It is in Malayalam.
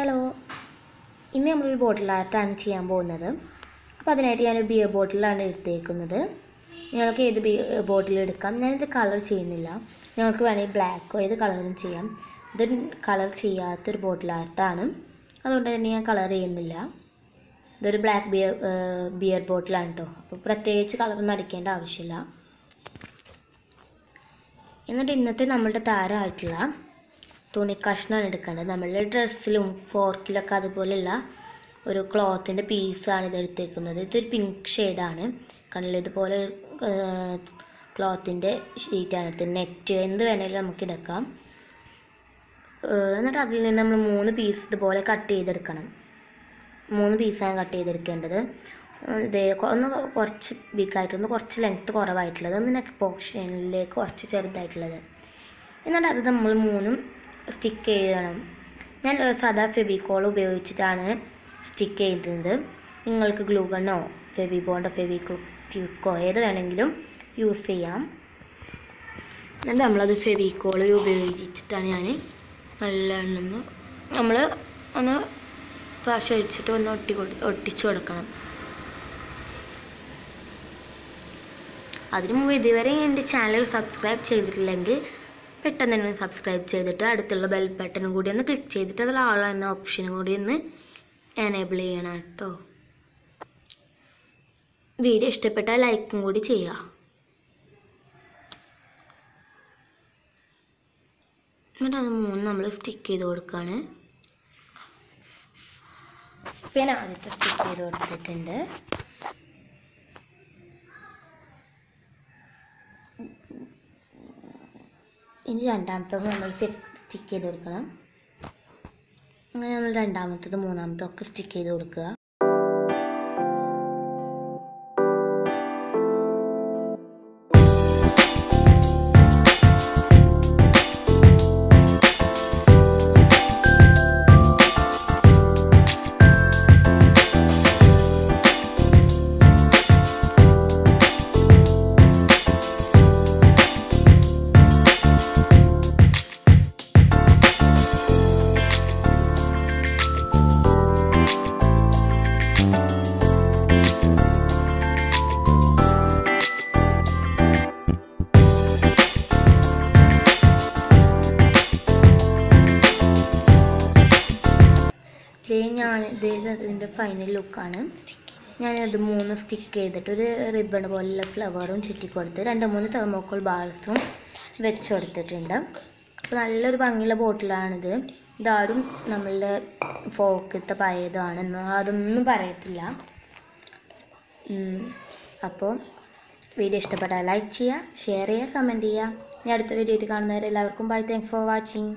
ഹലോ ഇന്ന് നമ്മളൊരു ബോട്ടിൽ ആർട്ടാണ് ചെയ്യാൻ പോകുന്നത്. അപ്പോൾ അതിനായിട്ട് ഞാനൊരു ബിയർ ബോട്ടിലാണ് എടുത്തേക്കുന്നത്. നിങ്ങൾക്ക് ഏത് ബിയർ ബോട്ടിൽ എടുക്കാം. ഞാനിത് കളർ ചെയ്യുന്നില്ല. നിങ്ങൾക്ക് വേണമെങ്കിൽ ബ്ലാക്കോ ഏത് കളറും ചെയ്യാം. ഇത് കളർ ചെയ്യാത്തൊരു ബോട്ടിൽ ആർട്ടാണ് അതുകൊണ്ട് തന്നെ ഞാൻ കളർ ചെയ്യുന്നില്ല. ഇതൊരു ബ്ലാക്ക് ബിയർ ബിയർ ബോട്ടിലാണ് കേട്ടോ അപ്പോൾ പ്രത്യേകിച്ച് കളറൊന്നും അടിക്കേണ്ട ആവശ്യമില്ല. എന്നിട്ട് ഇന്നത്തെ നമ്മളുടെ താരമായിട്ടുള്ള തുണി കഷ്ണമാണ് എടുക്കേണ്ടത്. നമ്മളുടെ ഡ്രസ്സിലും ഫോർക്കിലൊക്കെ അതുപോലെയുള്ള ഒരു ക്ലോത്തിന്റെ പീസാണ് ഇത് എടുത്തേക്കുന്നത്. ഇതൊരു പിങ്ക് ഷെയ്ഡാണ്. കണ്ടില്ല ഇതുപോലെ ക്ലോത്തിന്റെ ഷീറ്റാണ് എടുത്തത് നെറ്റ് എന്ത് വേണമെങ്കിലും നമുക്ക് എടുക്കാം എന്നിട്ട് അതിൽ നിന്ന് നമ്മൾ മൂന്ന് പീസ് ഇതുപോലെ കട്ട് ചെയ്തെടുക്കണം. മൂന്ന് പീസാണ് കട്ട് ചെയ്തെടുക്കേണ്ടത്. ഇതേ ഒന്ന് കുറച്ച് ബിഗായിട്ടൊന്ന് കുറച്ച് ലെങ്ത്ത് കുറവായിട്ടുള്ളത്. ഒന്ന് നെക്ക് പോർഷനിലേക്ക് കുറച്ച് ചെറുതായിട്ടുള്ളത്. എന്നിട്ട് അത് നമ്മൾ മൂന്നും സ്റ്റിക്ക് ചെയ്യണം. ഞാൻ ഒരു സാധാ ഫെവിക്കോൾ ഉപയോഗിച്ചിട്ടാണ് സ്റ്റിക്ക് ചെയ്തത്. നിങ്ങൾക്ക് ഗ്ലൂഗണ്ണോ ഫെവിബോണ്ടോ ഫെവിക്കോ ഏത് വേണമെങ്കിലും യൂസ് ചെയ്യാം. എന്നിട്ട് നമ്മളത് ഫെവിക്കോൾ ഉപയോഗിച്ചിട്ടാണ് ഞാൻ നല്ല എണ്ണെന്ന് നമ്മൾ ഒന്ന് പശ വെച്ചിട്ട് ഒന്ന് ഒട്ടി ഒട്ടിച്ചു കൊടുക്കണം. അതിനു മുമ്പ് ഇതുവരെ എന്റെ ചാനൽ സബ്സ്ക്രൈബ് ചെയ്തിട്ടില്ലെങ്കിൽ പെട്ടെന്ന് തന്നെ സബ്സ്ക്രൈബ് ചെയ്തിട്ട് അടുത്തുള്ള ബെൽ ബട്ടണും കൂടി ഒന്ന് ക്ലിക്ക് ചെയ്തിട്ട് അതിൽ ആൾ എന്ന ഓപ്ഷനും കൂടി ഒന്ന് എനേബിൾ ചെയ്യണം കേട്ടോ. വീഡിയോ ഇഷ്ടപ്പെട്ടാൽ ലൈക്കും കൂടി ചെയ്യുക. എന്നിട്ട് അത് മൂന്ന് നമ്മൾ സ്റ്റിക്ക് ചെയ്ത് കൊടുക്കുകയാണ് പിന്നെ ആദ്യത്തെ സ്റ്റിക്ക് ചെയ്ത് കൊടുത്തിട്ടുണ്ട്. ഇനി രണ്ടാമത്തത് നമ്മൾ സ്റ്റിക്ക് ചെയ്ത് കൊടുക്കണം. അങ്ങനെ നമ്മൾ രണ്ടാമത്തത് മൂന്നാമത്തത് ഒക്കെ സ്റ്റിക്ക് ചെയ്ത് കൊടുക്കുക. ഞാൻ ഇത് ഇതിന്റെ ഫൈനൽ ലുക്കാണ് ഞാനത് മൂന്ന് സ്റ്റിക്ക് ചെയ്തിട്ട് ഒരു റിബൺ പോലുള്ള ഫ്ലവറും ചുറ്റിക്കൊടുത്ത് രണ്ട് മൂന്ന് തെർമോക്കോൾ ബാൾസും വെച്ച് കൊടുത്തിട്ടുണ്ട് അപ്പോൾ നല്ലൊരു ഭംഗിയുള്ള ബോട്ടിലാണിത് ഇതാരും നമ്മളുടെ ഫോക്കത്തെ പഴയതാണെന്ന് അതൊന്നും പറയത്തില്ല. അപ്പോൾ വീഡിയോ ഇഷ്ടപ്പെട്ടാൽ ലൈക്ക് ചെയ്യുക ഷെയർ ചെയ്യുക കമന്റ് ചെയ്യുക. ഇനി അടുത്ത വീഡിയോയിൽ കാണുന്നവരെല്ലാവർക്കും ബൈ താങ്ക്സ് ഫോർ വാച്ചിങ്